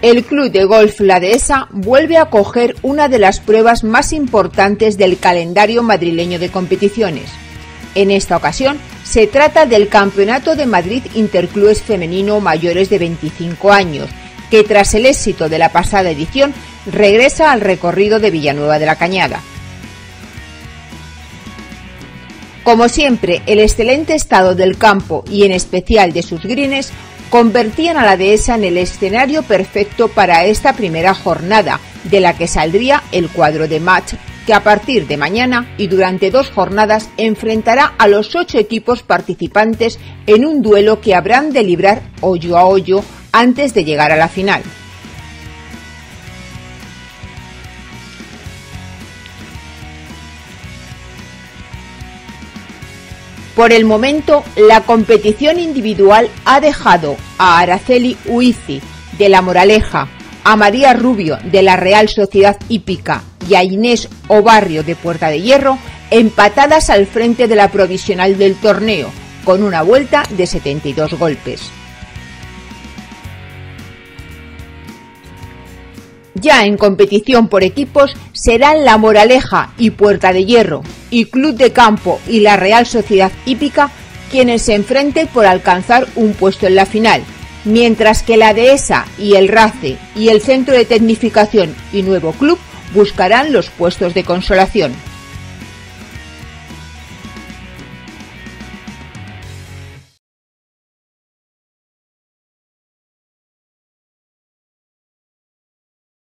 el Club de Golf La Dehesa vuelve a coger una de las pruebas más importantes del calendario madrileño de competiciones. En esta ocasión se trata del Campeonato de Madrid Interclubes Femenino mayores de 25 años, que tras el éxito de la pasada edición regresa al recorrido de Villanueva de la Cañada. Como siempre, el excelente estado del campo y en especial de sus greens convertían a la dehesa en el escenario perfecto para esta primera jornada, de la que saldría el cuadro de match que a partir de mañana y durante dos jornadas enfrentará a los ocho equipos participantes en un duelo que habrán de librar hoyo a hoyo antes de llegar a la final. Por el momento, la competición individual ha dejado a Araceli Huizi de La Moraleja, a María Rubio de la Real Sociedad Hípica y a Inés Obarrio de Puerta de Hierro empatadas al frente de la provisional del torneo, con una vuelta de 72 golpes. Ya en competición por equipos serán La Moraleja y Puerta de Hierro y Club de Campo y la Real Sociedad Hípica quienes se enfrenten por alcanzar un puesto en la final, mientras que la Dehesa y el RACE y el Centro de Tecnificación y Nuevo Club buscarán los puestos de consolación.